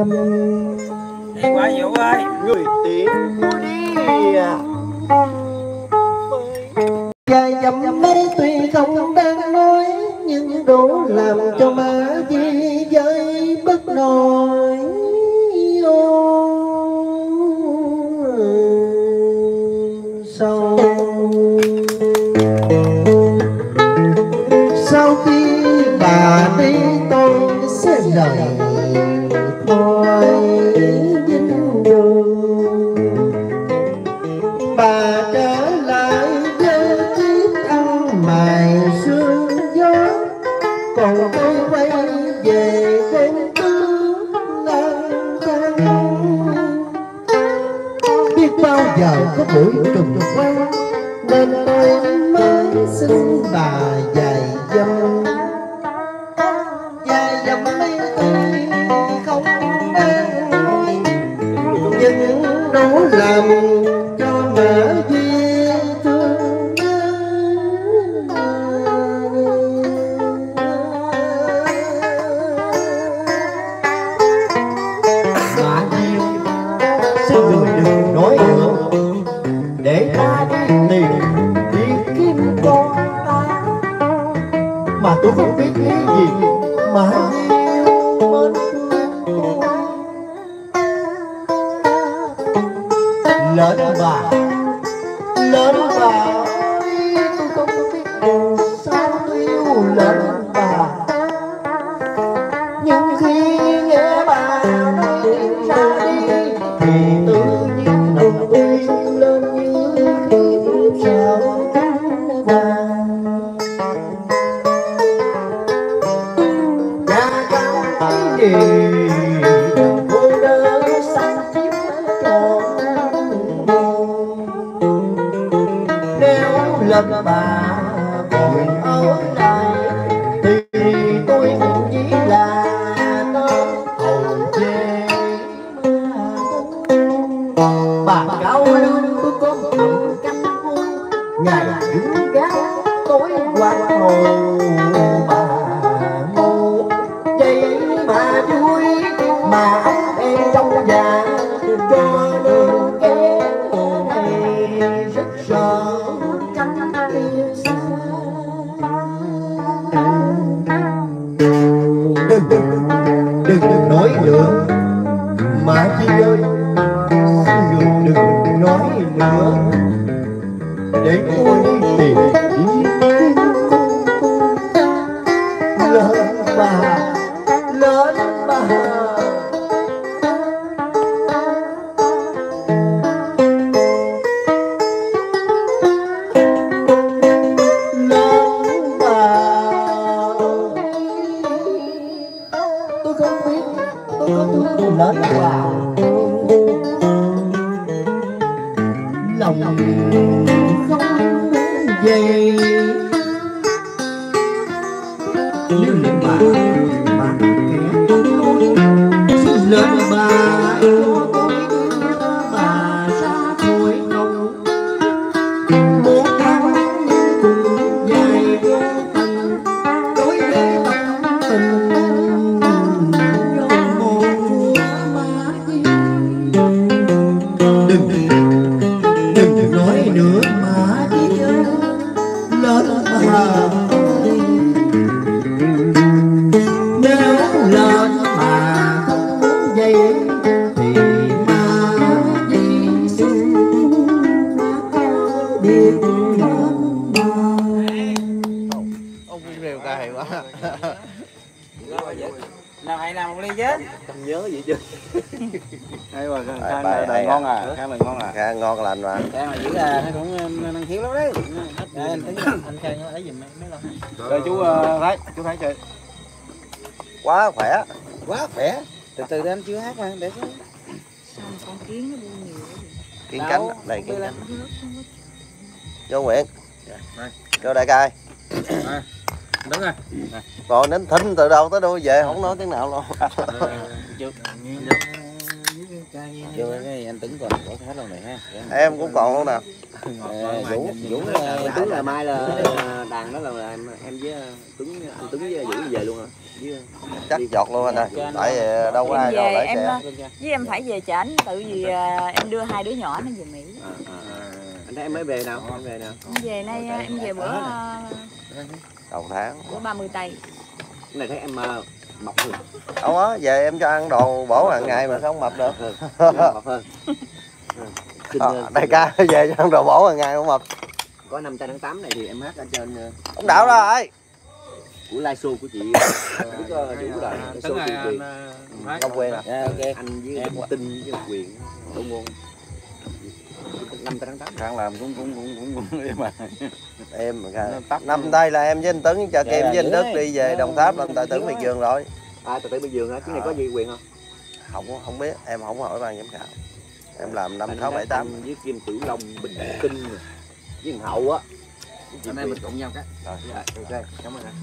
em em quá diệu ơi. Người tiếng Okay. đây cái nhánh vô Nguyễn. Dạ, vô đại cai đứng rồi còn đến thính từ đầu tới đuôi về không nói tiếng nào luôn. Ờ, Chưa cái anh tính còn có khá luôn này ha. Dạ. Em cũng còn luôn nè vũ vũ Tuấn là mai là đàn đó là, em em với Tuấn anh Tuấn với Vũ về luôn hả? Chắc giọt luôn anh ơi tại vì đâu có ai đâu em xe với em phải về chảnh tự vì em đưa hai đứa nhỏ nó về Mỹ. à, à, à. anh thấy em mới về nào? Em về nào? Em về nay em về bữa đầu tháng bữa 30 tây. Cái này thấy em mập hơn, đâu á về em cho ăn đồ bổ hàng ngày mà sao không mập được mập hơn. Ờ, hơn. đại ca về cho ăn đồ bổ hàng ngày không mập. Có năm tháng tám này thì em hát ở trên ờ, ông đạo rồi. Của live show của chị ờ, Đức ờ, Vũ rồi, show anh ờ, không quên à Dạ, ok. Anh với Em- Tinh với Quyền Đông Ngôn. Năm tháng tám. đang làm cũng cũng cũng cũng cũng em mà. Em tắt năm đây là em với anh Tấn cho Dạ, em với anh Đức đi về Đồng Tháp lên tại Tưởng Miệt Dương rồi. À, từ từ bây giờ hả? Cái này có gì quyền không? không không biết. Em không hỏi ban giám khảo em làm năm sáu bảy tám với Kim Tử Long, Bình Kinh rồi. với thằng Hậu á. anh em mình cùng nhau cái Dạ, ok, cảm ơn anh.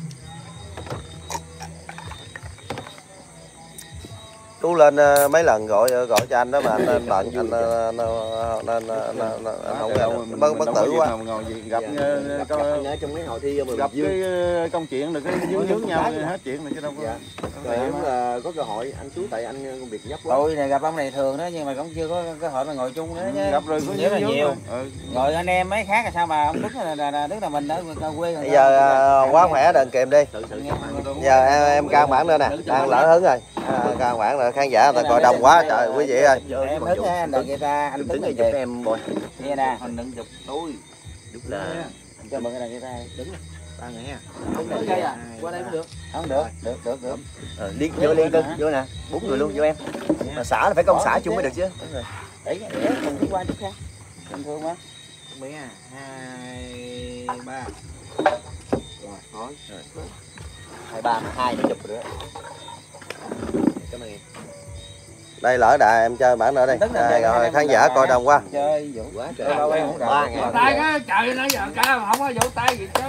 Chú lên ờ, mấy lần gọi gọi cho anh đó mà anh lên bận anh ờ, nó- nên ờ, nó- nó- anh không nghe được. bất bất tử quá ngồi gì gặp Dạ, ờ, anh trong cái hội thi mà gặp cái ờ, công chuyện được cái dướng dướng nhau hết chuyện rồi chứ đâu có Dạ. Rồi là có cơ hội anh xuống tại anh công việc gấp quá. tôi này gặp ông này thường đó nhưng mà cũng chưa có cơ hội mà ngồi chung nữa chứ gặp rồi Rất là nhiều. rồi. Ừ. ngồi anh em mấy khác là sao mà ông đứng là, là, là mình ở quê bây giờ ờ, quá khỏe đừng kìm đi giờ em, em can bản nữa nè đang lỡ hứng rồi can bản rồi khán giả người ta coi đông quá trời quý vị ơi em anh đợi người ta anh là là giúp em bồi. nghe nè Anh đừng chụp tôi Đúng là cho mừng cái này người ta đứng ba người ha. Đứng đây à? Qua đây cũng được. không được được được được Ờ, liên vô liên cân vô nè, bốn người luôn vô em. Mà xã là phải công xã chung mới được chứ. để để mình đi qua chút khác bình thường mà Mấy à, hai ba. Rồi, thôi. Hai ba, hai để chụp rồi đó. Cảm ơn em. Đây lỡ đà em chơi bản nữa là à, rồi khán giả coi đông quá chơi vũ Quá ngàn. tay cái trời nãy giờ mà không có vỗ tay gì chứ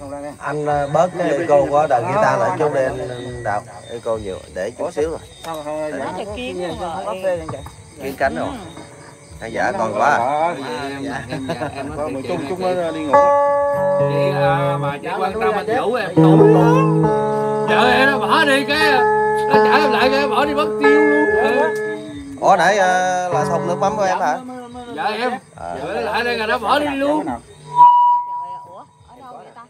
không ra nghe anh ờ, bớt cái eco của đợt guitar lại chút đi anh đạo eco nhiều để chút xíu rồi mà trời kiến cánh rồi. Khán giả coi quá. Đó, Dạ, dạ, chung chung đi ngủ. Chị à, mà chị quan tâm anh vũ em luôn vợ em nó bỏ đi cái nó trả em lại cái bỏ đi mất tiêu luôn Ừ. ủa nãy ờ, là xong nước mắm của em hả vợ em à. nó lại đây là nó bỏ đi luôn Trời ơi, ủa, ở đâu vậy ta?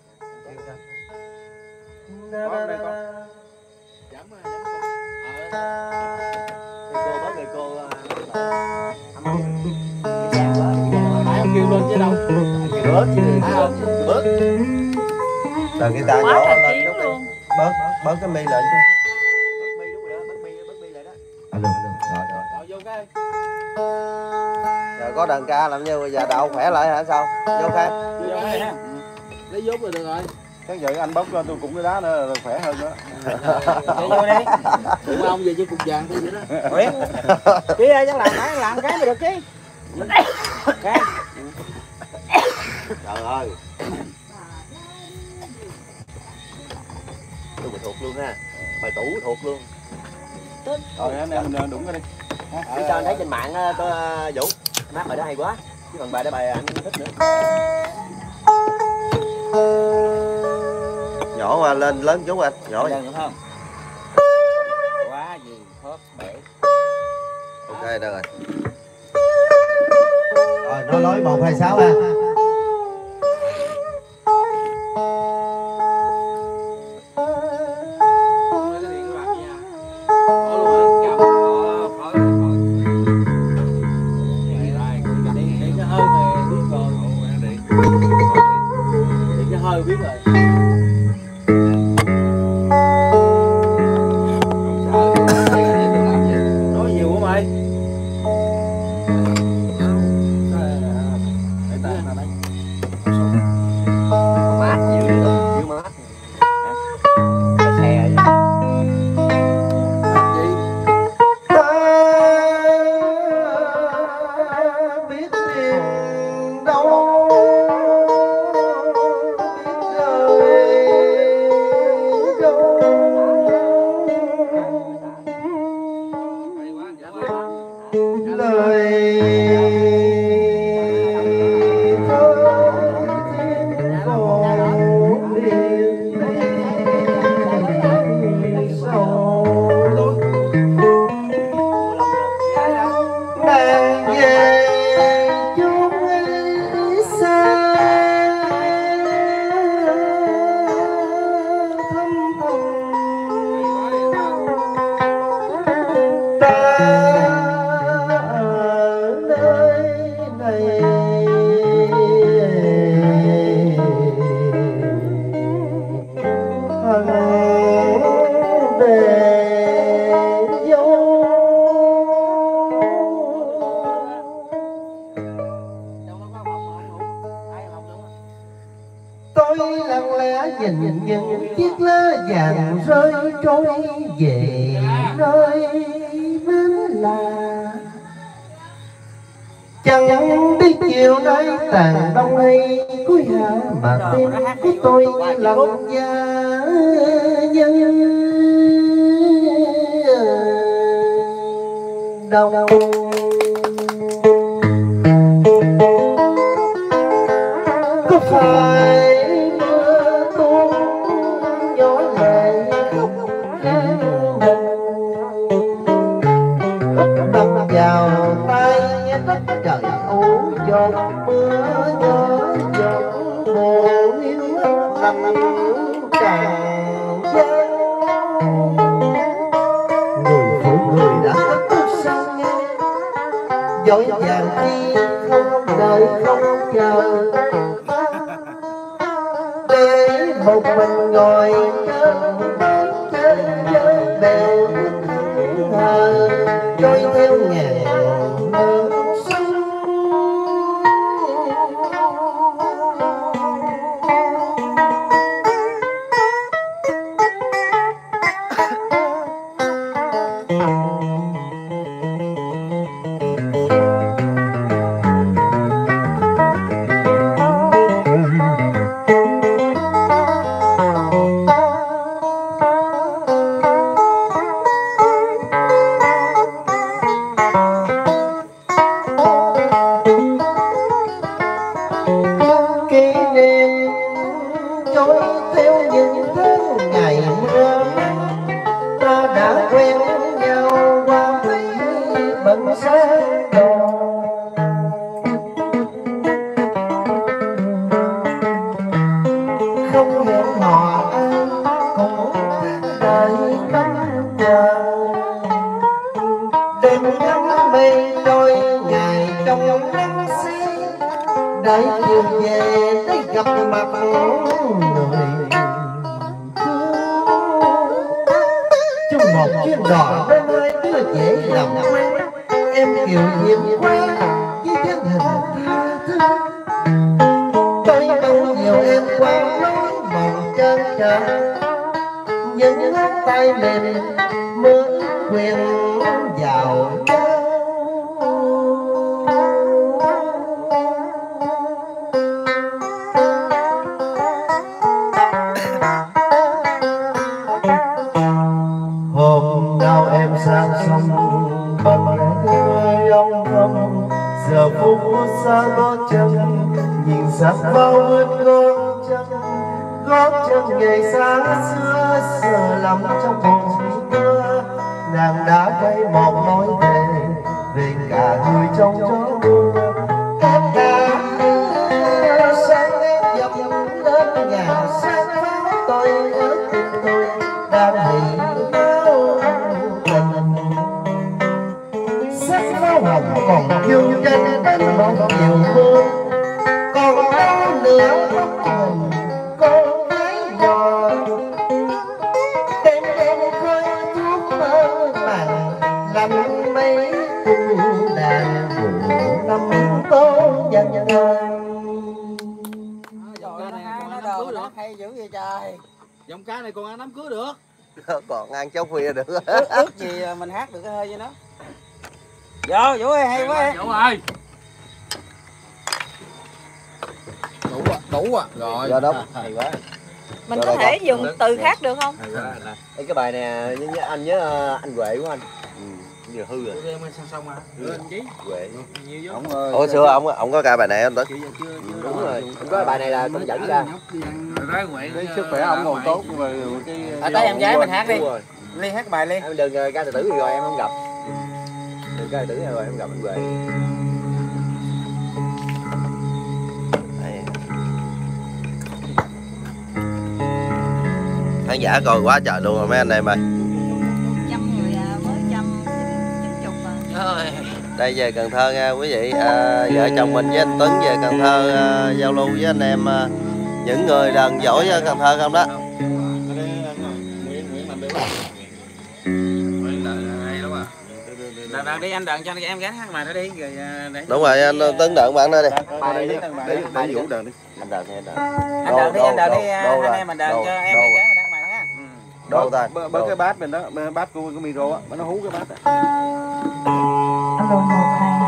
À, kêu lên chứ đâu Bớt chứ. Bớt. đợt guitar Quá nhỏ lên chút đi luôn. bớt bớt cái mi lên chút rồi có đàn ca làm như bây giờ đậu khỏe lại hả? Sao? Vô khang vô cái lấy vốn rồi được rồi. Chắc vậy anh bóc ra tôi cũng cái đá nữa là khỏe hơn đó. Chơi vô đi. Tụi ông về chứ cục vàng tôi vậy đó. Nguyễn ơi chắc làm cái làm cái mà được chứ Trời ơi. Tôi bị thuộc luôn ha. Bài tủ thuộc luôn. rồi anh em mình đúng cái đi. Biết sao anh thấy trên mạng ờ, có ờ, Vũ hát bài đó hay quá. Chứ còn bài đó bài anh thích nữa. Nhỏ qua lên lớn chút anh nhỏ. Được không? Quá gì khớp bể. Ok được rồi. Rồi nó nói một hai sáu ha chẳng biết chiều nay tàn đông hay cuối hạ mà tim của tôi lặng gia nhân đông có phải mình hay dữ vậy trời Giọng cá này còn ăn đám cưới được. còn ăn cháo khuya được ước, ước gì mình hát được cái hơi với nó vô vũ ơi hay quá Đủ rồi. Đủ à, đủ à. Rồi. do đó hay quá mình Rồi, có thể con. dùng từ khác được không Hay quá là. Ê, cái bài này anh nhớ ờ, anh Huệ của anh. Giờ hư rồi. Ông ơi, ủa xưa ông ông có ca bài này không chưa chưa. đúng rồi. anh có bài này là cũng dẫn ra cái sức khỏe ông còn tốt mà cái à, tới em gái mình hát đi. Rồi. Ly hát bài ly. Em đừng ờ, ca từ tử rồi em không gặp. Đừng ca từ tử rồi em gặp anh Đây. khán giả coi quá trời luôn rồi mấy anh em ơi Thôi. đây về Cần Thơ nha quý vị. À, vợ chồng mình với anh Tuấn về Cần Thơ à, giao lưu với anh em à, những người đàn giỏi ở Cần Thơ không đó. Bạn đi anh đợn cho em gánh hát mà nó đi rồi à, để... đúng rồi anh tấn đợn bạn đó đi. Để để vũ đợn đi. Anh đợn đi anh đợn anh đợn đi anh đợn đi à, anh em mình đợn cho em cái mình hát mà ha đô ta? Bớ cái bát mình đó bát của cái micro á nó hú cái bát á. Luân Hồ Hoàng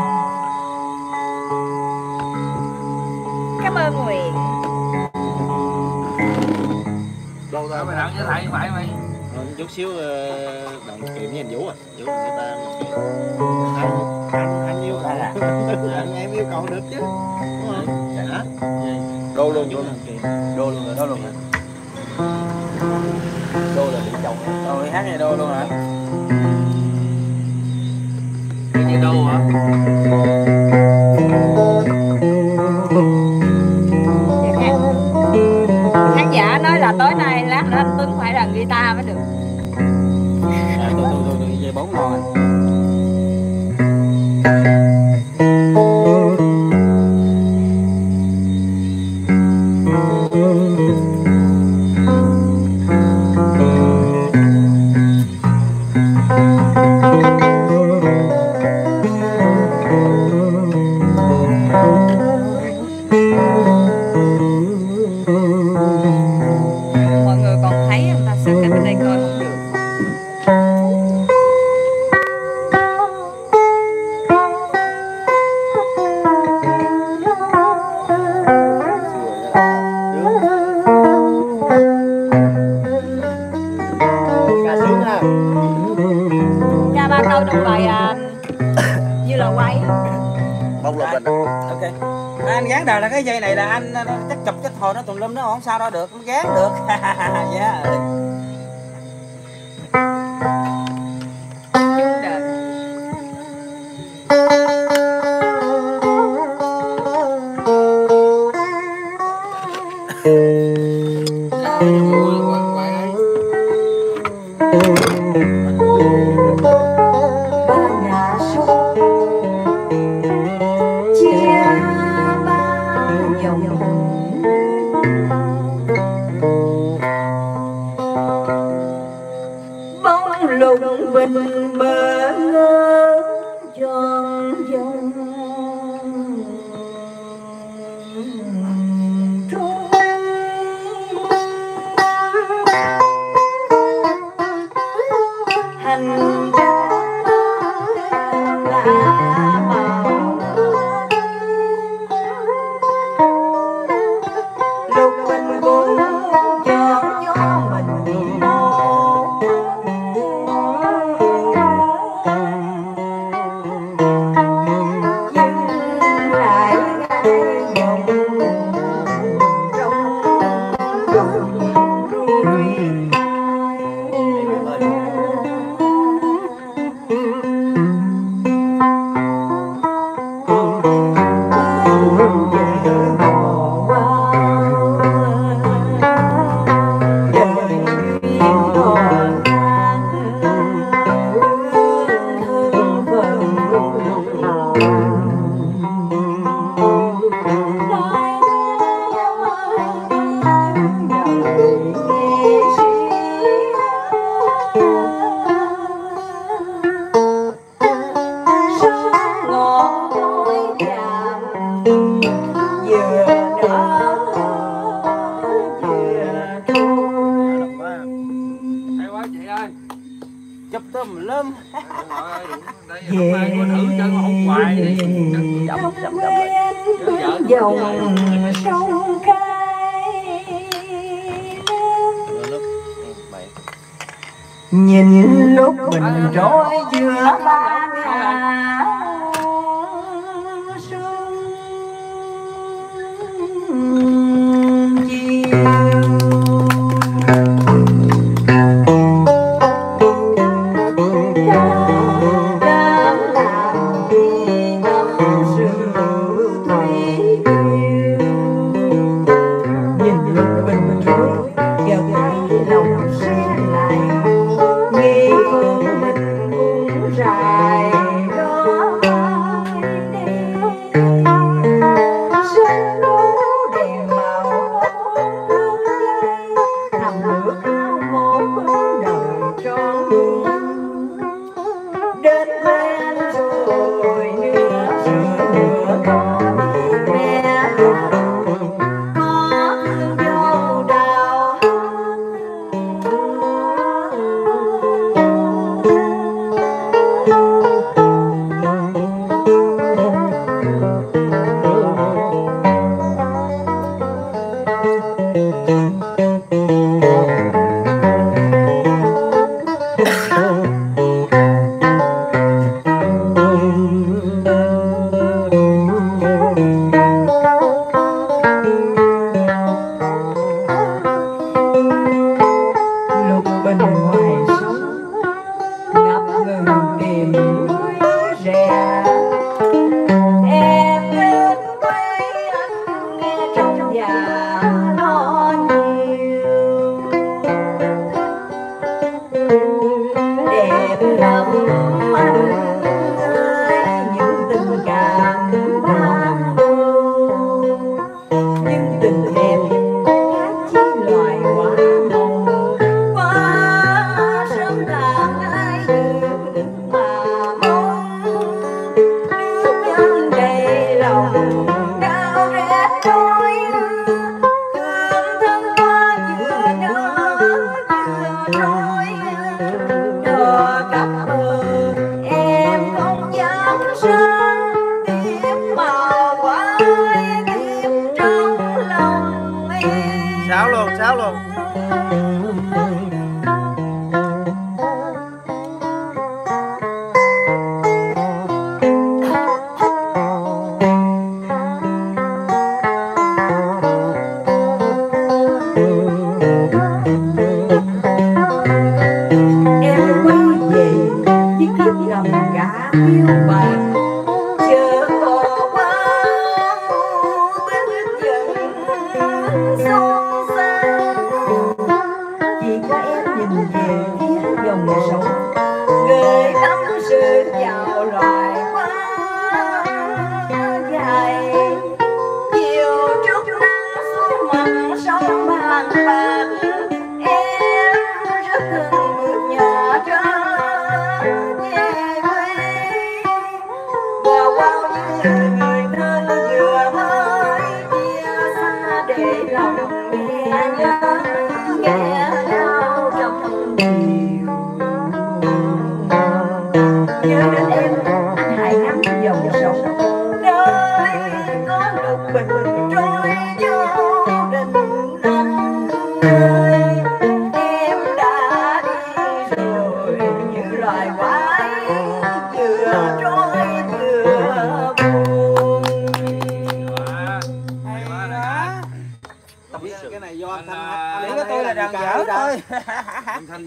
Cảm ơn nguyễn Lâu rồi mày đặng với thầy phải mày. Ừ, chút xíu ờ, đồng kiểm nhìn vũ à. Vũ người ta anh anh anh yêu cầu à? dạ, anh em yêu cầu được chứ. Đúng không hả dạ. dạ. đô luôn kiểm đô luôn rồi đô luôn rồi. Đô là bị chồng. Rồi hát này đô luôn hả? sao đó được? lục bình bể ngỡ tròn dòng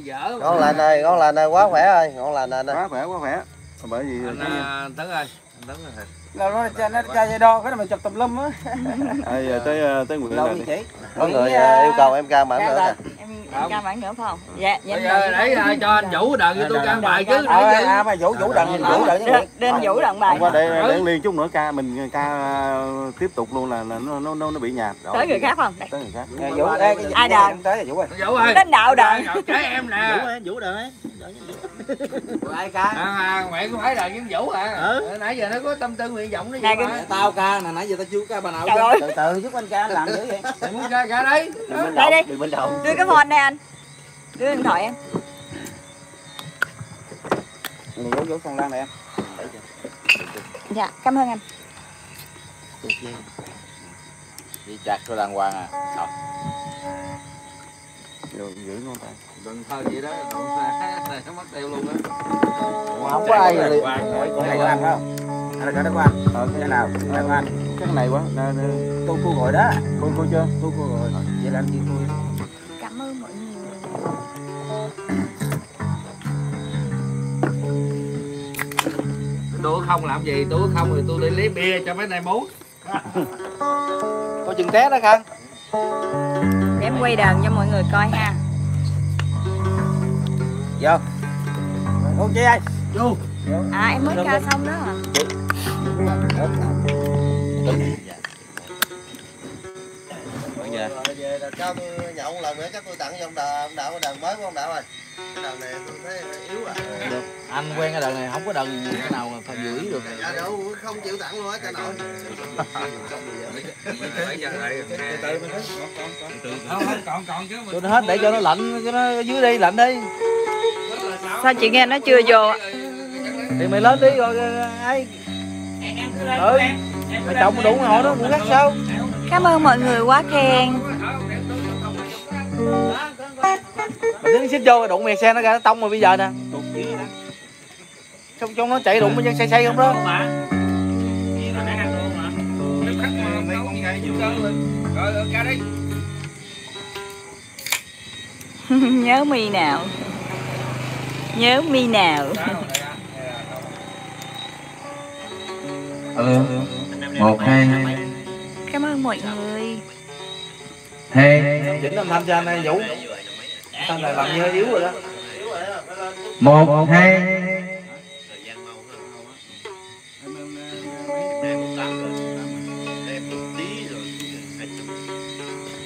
dở. Ngon lành ơi ngon lành ơi quá khỏe ơi ngon lành ơi. Quá khỏe quá khỏe bởi vì anh cái à, tấn ơi anh tấn ơi Là nó cho nó cho dây đo cái này mình chụp tùm lum á. Giờ tới ờ, tới là đi chị? có người à, yêu cầu em ca bản nữa em ca bản nữa phải không dạ dạ để à, cho anh vũ cho tôi căn bài chứ giờ à mà vũ vũ đần vũ Đến- đến vũ đặng bài qua để để liên chút nữa ca mình ca tiếp tục luôn là, nó nó nó nó bị nhạt. Tới người khác không? Tới người khác. Vũ cái Ai đàn? tới vũ ơi. vũ ơi. Đến đạo đàn. trẻ em nè vũ đời Ai ca? à, à, mẹ cũng phải đàn với vũ à. Ừ. nãy giờ nó có tâm tư nguyện vọng nó gì cái- mà. Tao ca nè nãy giờ tao chưa ca bà nào Trời chứ. ơi. Từ từ giúp anh ca làm dữ vậy. Mày muốn ca ca đấy. Đây đi. Đừng bên đầu. Đưa cái phone đây anh đưa điện thoại em Này vũ vũ con lan này em. dạ cảm ơn anh Đi chặt cho đàng hoàng à. Rồi, giữ ngón tay đừng thơ vậy đó đụng xa này nó mất tiêu luôn á Không có ai hoàng. Cái này của anh phải không? Anh là cái đó của anh. Ờ cái nào? Cái của anh. cái này quá nè, nè, Tôi cô gọi đó. cô cô chưa Tôi cô gọi. Vậy là anh chị tôi. Tôi không làm gì tôi không thì tôi đi lấy bia cho mấy này muốn Có chừng té đó Khang. để em quay đàn cho mọi người coi ha Vô. Ok ai? vô à em mới ca xong đó hả về là cho tôi nhậu một lần nữa chắc tôi tặng cho ông đạo ông đạo cái đàn mới của ông đạo ơi cái đàn này tôi thấy yếu à Anh quen cái đợt này không có đợt cái nào mà phải giữ được. dạ đâu không chịu tặng luôn á cho nội không không còn còn chứ nó hết để cho nó lạnh cho nó dưới đi lạnh đi. sao chị nghe nó chưa vô Thì mày lên đi rồi ai. Ừ. Mày trồng đủ họ đó cũng gắt sao? cảm ơn mọi người quá khen Mày đứng xích vô đụng mày xe nó ra nó tông rồi bây giờ nè. Trong trong nó chạy đụng bên chân say say không đó. rồi. Ca đi. Nhớ mi nào. Nhớ mi nào. Ừ. Một hai. Cảm ơn mọi người hai Chỉnh âm thanh cho anh này Vũ. Thanh này làm như hơi yếu rồi đó. một hai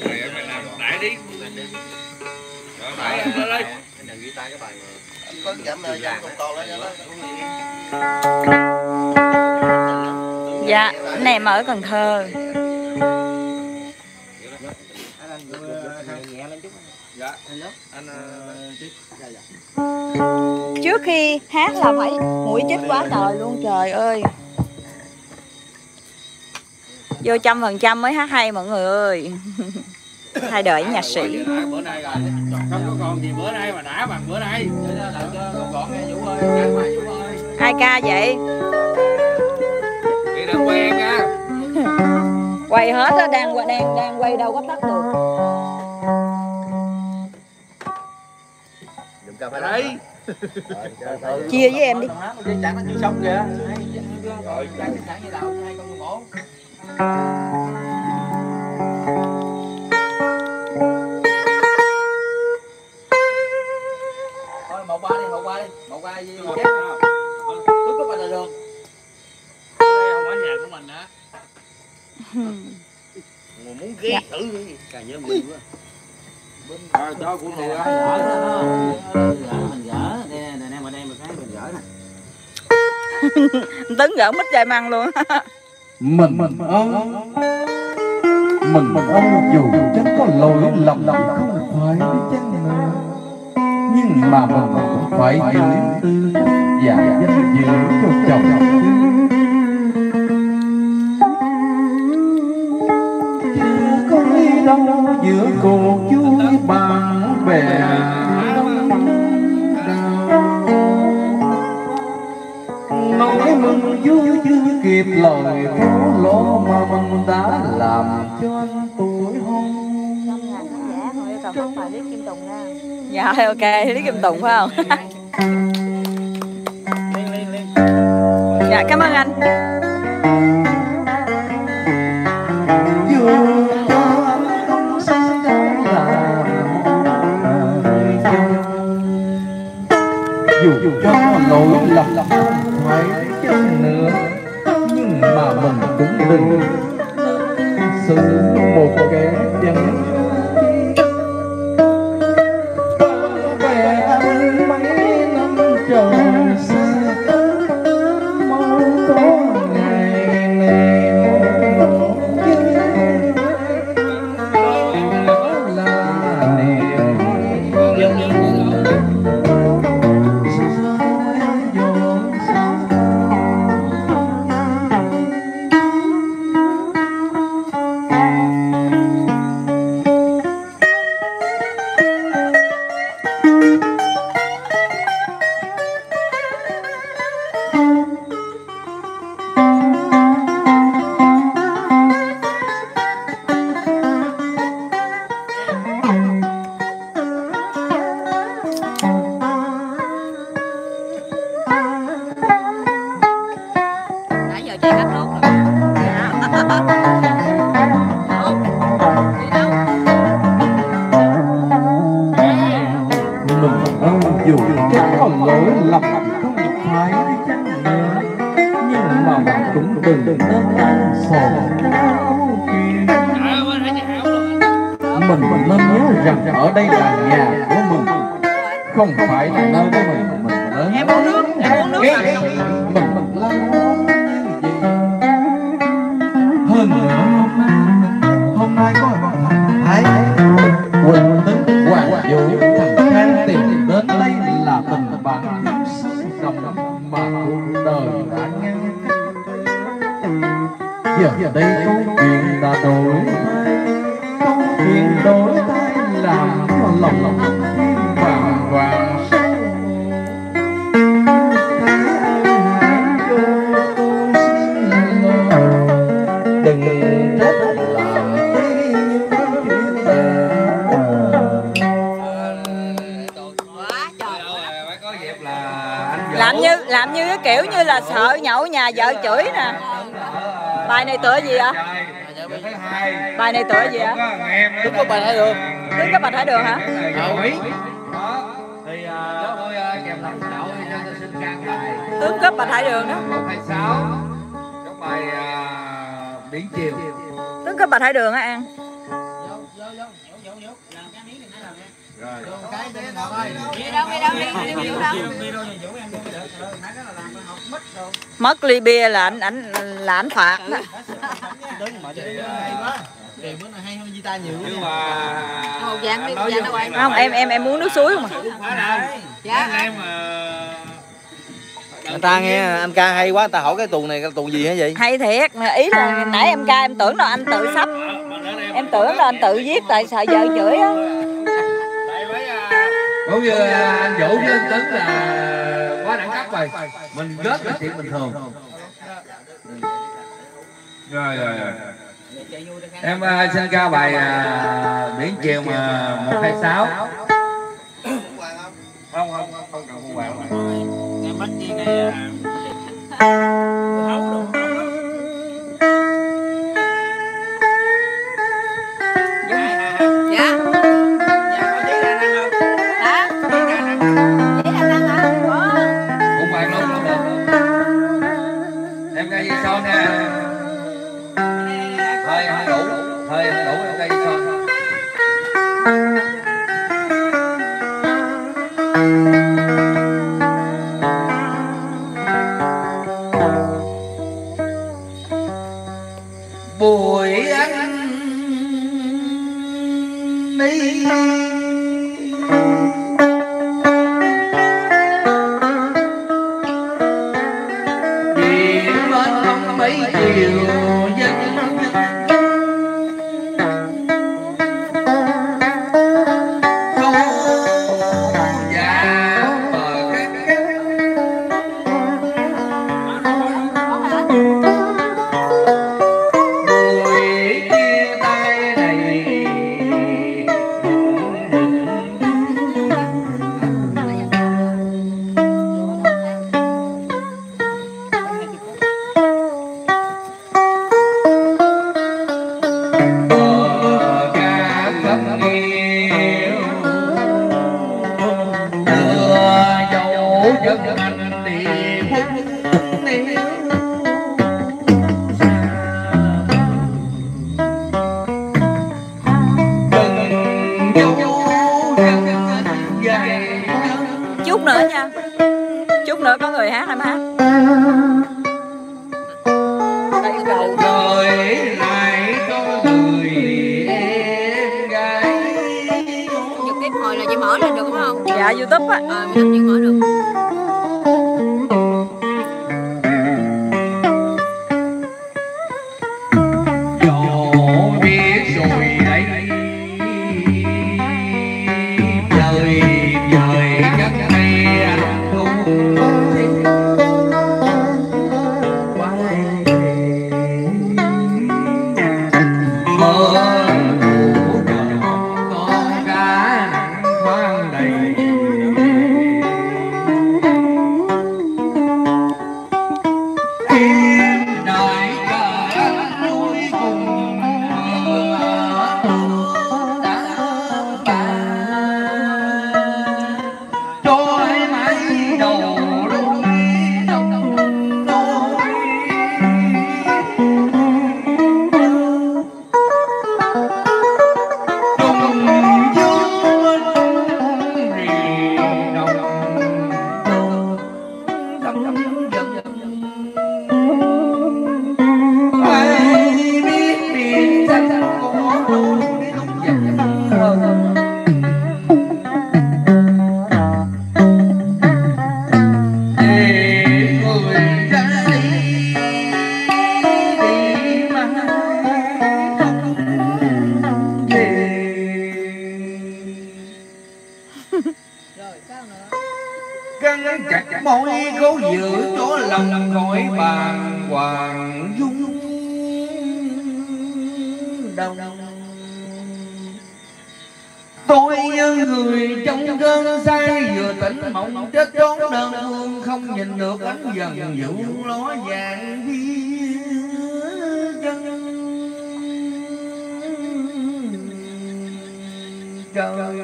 rồi mày làm đại đi rồi đại em lên đây anh có giảm này giảm con con lên cho nó dạ cái này em ở cần thơ trước khi hát là phải mũi chích quá trời luôn trời ơi. Vô trăm phần trăm mới hát hay mọi người ơi. Thay với nhạc sĩ. Bữa nay rồi không có còn gì bữa nay mà đã bằng bữa nay ai ca vậy quay hết á đang đang đang quay đâu có tắt được đấy. chia với em đi. Chả nó chưa xong kìa. Rồi sáng sáng như đầu hai con một Thôi một ba đi, một ba đi. Một ba đi chết. Cứ có phải là được. Đây không phải nhà của mình mà muốn ghé thử càng nhớ mình quá rồi đó của tôi á Mình gỡ. Nè, nè, nè, mình em một cái mình gỡ nè. Tấn gỡ mít dài măng luôn. Mình mình ơn mình mình ơn dù chắc có lỗi lầm lầm không phải chăng nữa. Nhưng mà mình cũng phải gửi tư và danh dự cho chồng đâu giữa cuộc vui bạn bè. Nói mừng vui chưa kịp lời, phố lỗ mà mình đã làm cho anh tuổi hôn. Dạ ok, lý kim tùng phải không? Dạ cảm ơn anh. Tựa gì ạ bài này tựa gì ạ Đúng có bài thái đường tướng có bạch hải đường hả. Đó. Thì à, tôi à, kèm làm đậu thì cho xin can bài tướng cấp bạch hải đường đó 126 Cái bài à, biển chiều tướng cấp bạch hải đường á an Rồi mất ly bia là anh anh là anh phạt đó. Là không em em em muốn nước suối không à Dạ. Người ta nghe anh ca hay quá, người ta hỏi cái tuồng này cái tuồng gì hả vậy? hay thiệt mà ý là nãy em ca em tưởng đâu anh tự sắp em tưởng là anh tự viết tại sợ vợ chửi á cũng như à, anh Vũ với anh Tấn là quá đẳng cấp rồi. Mình góp là chuyện bình thường. Rồi rồi rồi. Em à, xin ca bài à, biển chiều mà một hai sáu. Không không không không cần không không em bắt chi cái nữa có người hát em hát? Đây cầu rồi lại có người em gái. Trực tiếp hồi là chị mở lên được đúng không? Dạ youtube á. Ờ mình chị mở được hoàng dung đồng. Tôi như người trong cơn say vừa tỉnh mộng chết trốn đơn phương không nhìn được ánh dần dịu ló vàng đi chân. Trời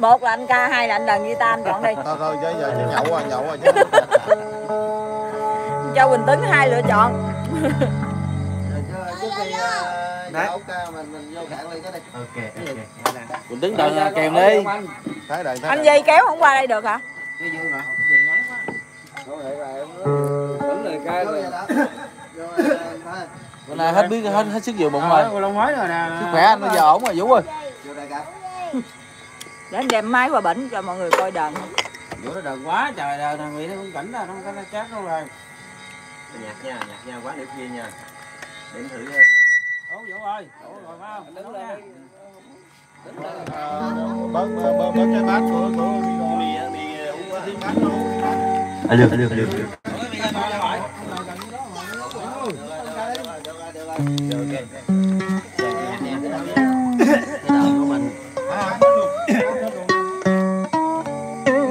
Một là anh ca hai là anh đàn guitar anh chọn đi. Thôi thôi chứ giờ chứ nhậu rồi nhậu rồi chứ. Cho Quỳnh Tấn hai lựa chọn. Ok mình đứng đợi kèm đi. Anh dây kéo không qua đây được hả? Bữa nay hết biết hết hết sức vừa bụng rồi. Mới rồi nè. sức khỏe anh bây giờ ổn rồi Vũ ơi để anh đem máy qua bển cho mọi người coi đàn Vũ nó đần quá trời đời thằng Mỹ nó cũng cảnh rồi, không có nó chết đâu rồi. nhạc nha nhạc nha quá được gì nha điểm thử Ủa Vũ ơi, Vũ rồi phải không? Đứng lên. bớt bớt bớt bớt cái bát của của đi đi uống cái bát luôn À, được, được, được, được.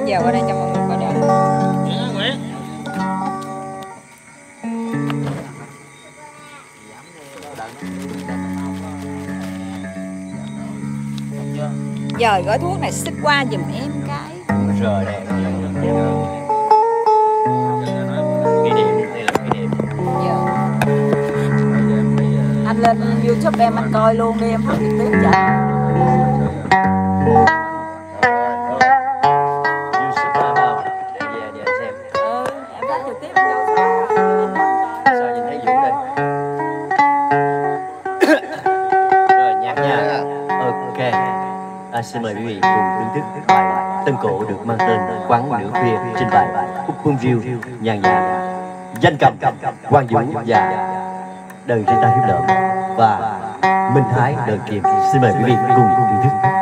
Giờ qua đây cho mọi người coi đàn giờ gói thuốc này xích qua giùm em cái Rồi nè. Đây anh lên youtube em anh coi luôn đi, em phát trực tiếp cho thức bài tân cổ được mang tên quán nửa khuya trên bài khúc Quân Riêu nhàn nhã danh cầm Quang Vũ và đời trên ta hiếp lợm và Minh Thái đời kiềm xin mời quý vị cùng thưởng thức.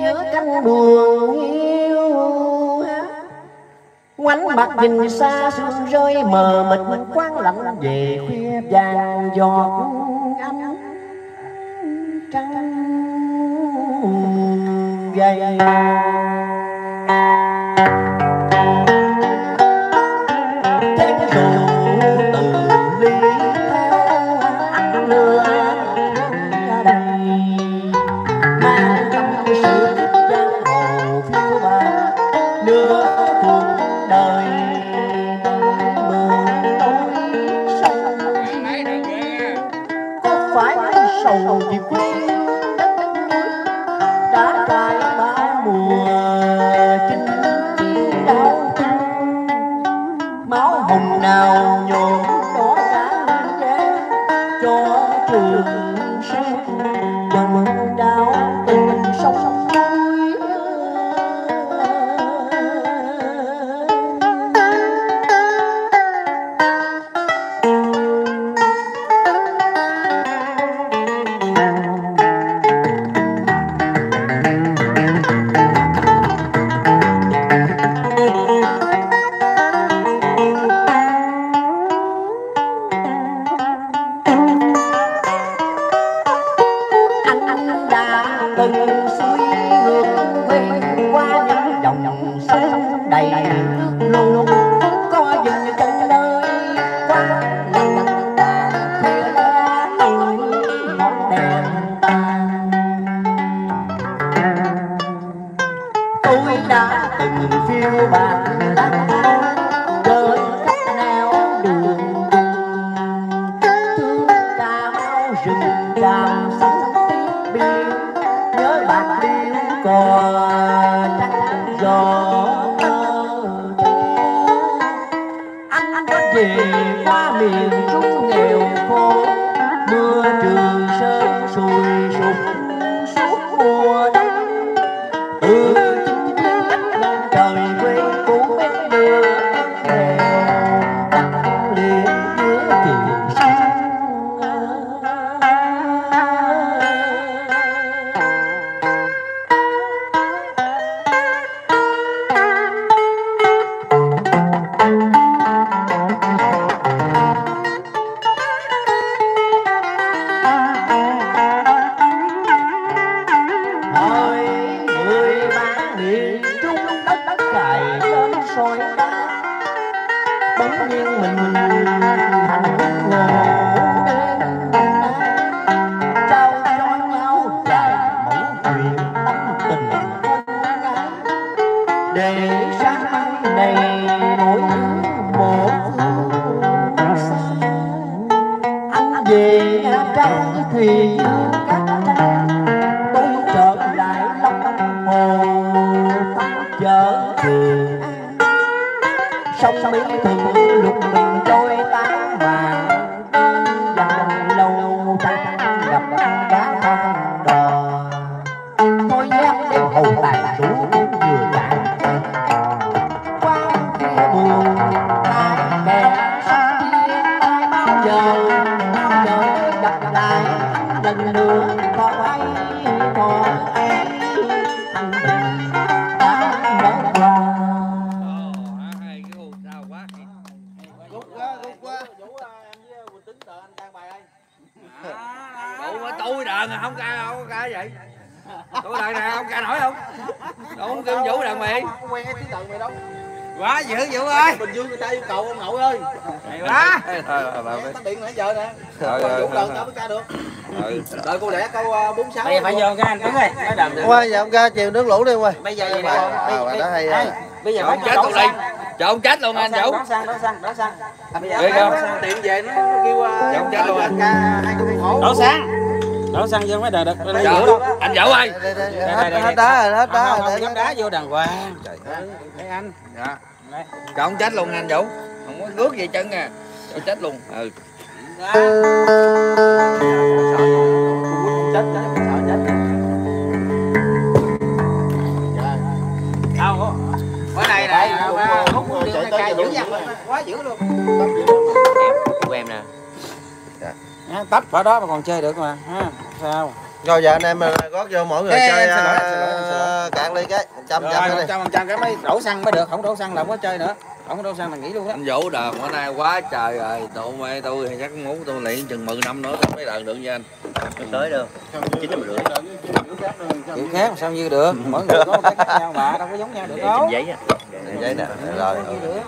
giữa cánh buồn hiu ngoảnh mặt nhìn xa sương rơi mờ mịt mình quang lạnh về khuya vàng giọt ánh trăng dày quên đã cài ba mùa chinh chiến đau máu hồng nào bây giờ cái anh Tuấn ơi. Đầm được. Qua giờ ông ra chiều nước lũ đi qua bây giờ vậy Bà- nè đó hay Ê, á. bây giờ ông chết luôn đi. Cho ông chết luôn anh Vũ. đổ xăng đổ xăng đổ xăng. Bây giờ tiện về nó kêu Dạ, ông chết luôn ca hai câu khổ đổ xăng. Đổ xăng vô mới đờ đực lấy Dạ, Vũ đâu Anh Vũ ơi. Đây, đây, đây, đây, hết hết đá rồi hết đá không rồi gấp đá vô đàng hoàng. Để anh. Dạ. Cho ông chết luôn anh Vũ. Không có rước gì chân à Cho chết luôn. Ừ. Chết chết sợ chết đâu bữa này này hút này cài dữ quá dữ luôn của em nè tách phải đó mà còn chơi được mà. Ha sao? Rồi giờ anh em ờ, gót vô mỗi người Ê, chơi em xin lỗi, ờ, em xin lỗi, em xin lỗi. cạn ly cái trăm rồi trăm một đi cái mới đổ xăng mới được không đổ xăng là không có chơi nữa không có đổ xăng là nghỉ luôn đó Anh Vũ đờn bữa nay quá trời rồi. Tụi mẹ tôi thì chắc muốn tôi luyện chừng 10 năm nữa tôi mới đờn được nha anh. Không tới đâu? Chín năm rưỡi. Kiểu khác mà sao như được? Mỗi người có một cái khác nhau mà đâu có giống nhau được đâu trên giấy á. Giấy nè. Rồi được.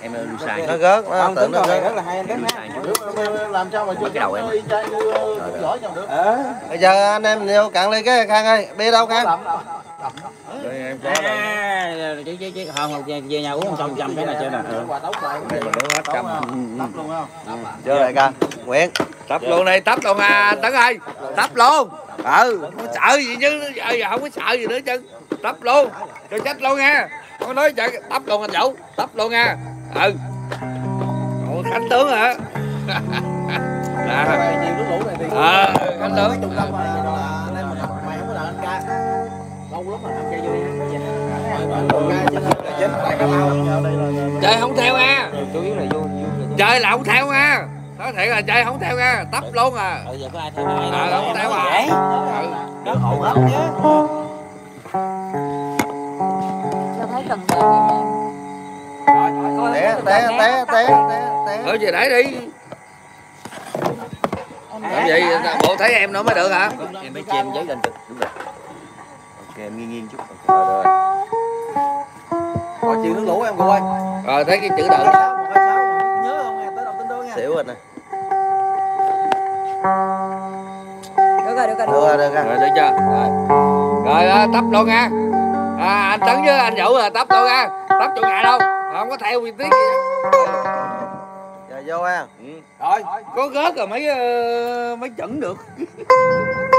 em lưu sai. Nó rớt nó tưởng nó rớt. rất là hay anh tính ha. Làm sao mà Mấy cái đầu em. như uh, giỏi nhau được. Ờ. Bây giờ anh em vô cạn ly cái khang ơi đi đâu khang Rồi em có đâu à chứ chứ chứ không không về, nhà uống một trăm cái này chơi nè Ừ. này Đây mà đúng hết trăm tắp luôn không vô lại ca Nguyễn Tắp luôn đi, tắp luôn à Tấn ơi Tắp luôn Ừ Không có sợ gì chứ không có sợ gì nữa chứ Tắp luôn Cho chết luôn nha Không có nói chuyện Tắp luôn anh Vũ Tắp luôn nha Ừ Ủa Khánh tướng hả Là nhiều nước lũ này thì Ờ Khánh tướng trung lắm rồi vô đi là Chơi không theo nha. Chủ yếu là vô vô Chơi là không theo nha. Nói thiệt là chơi không theo nha. Tắp luôn à. Bây giờ có ai theo ai Ờ, không theo à. Ừ. nó hậu hết chứ. Cho thấy cần vậy té té té té té té. Thôi về để đi. Làm gì bộ thấy em nữa mới được hả? Em mới chêm giấy lên được đúng rồi ok em nghiêng nghiêng chút. Rồi rồi. Có chịu nước lũ em cô ơi. Rồi thấy cái chữ đợi nhớ không nghe tới đầu tin đô nha. Xỉu rồi nè. Được rồi được rồi được rồi được rồi. Rồi được chưa? Rồi. Rồi à, tắp luôn nha. À, Anh Tấn với anh Vũ là tắp luôn nha. Tắp chỗ nhà đâu. Không có theo viên tiếng gì giờ vô ha Ừ. Rồi có gớt rồi ờ, mới chuẩn được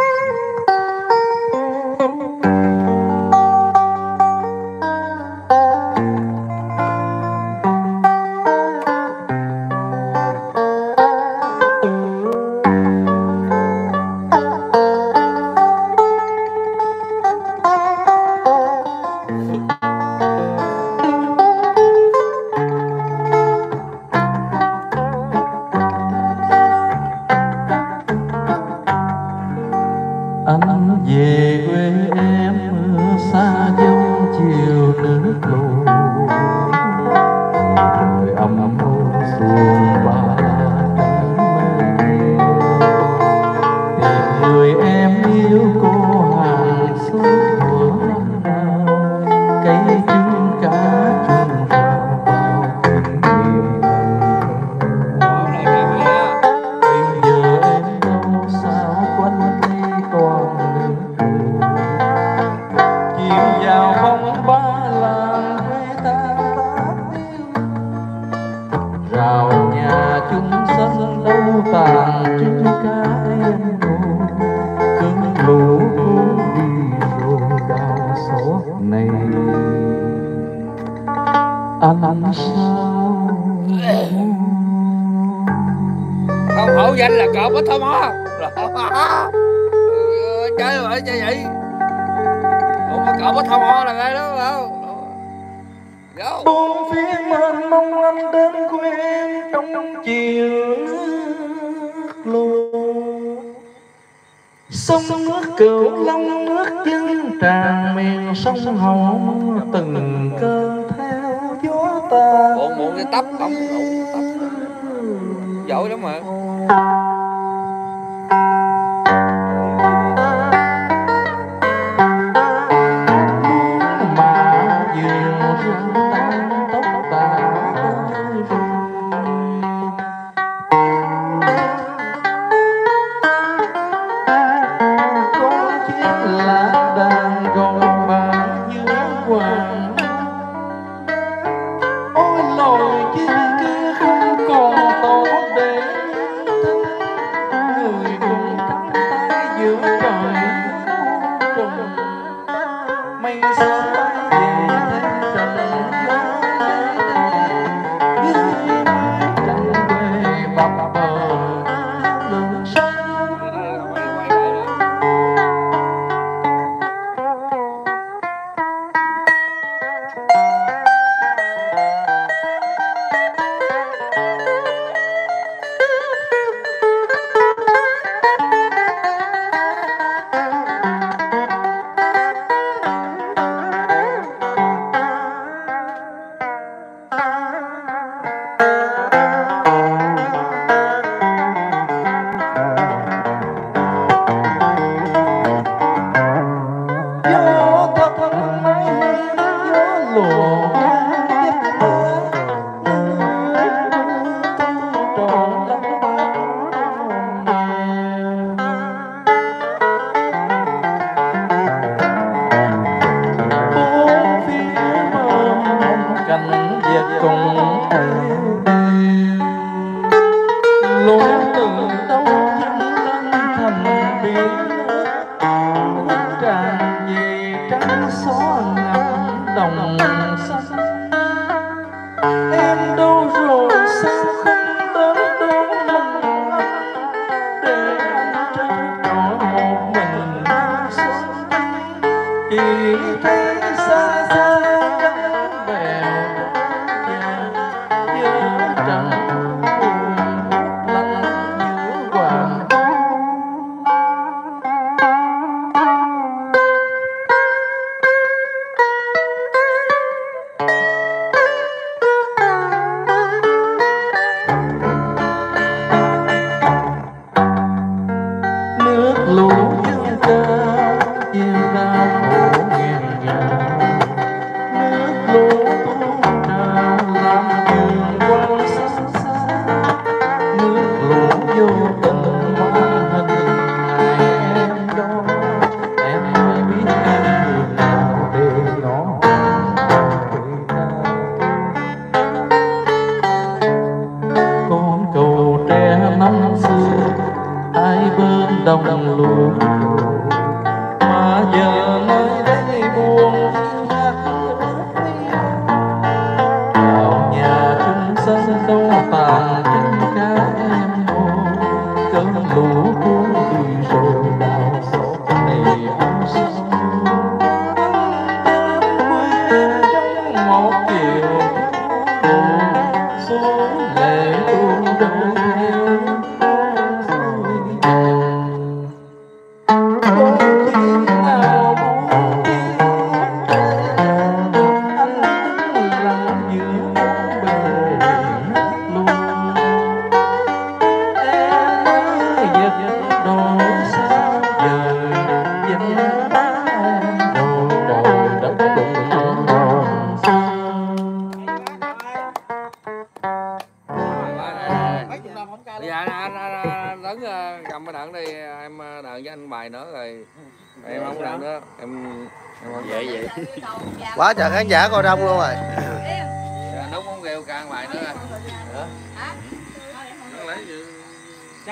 quá trời khán giả coi đông luôn rồi.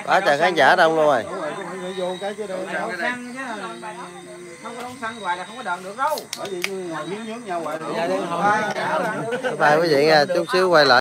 Quá trời khán giả đông luôn rồi không có đóng xăng hoài là không có đợt được đâu. Bởi vì ngồi miếng nhướng nhau hoài. Được bye quý vị nha chút xíu quay lại.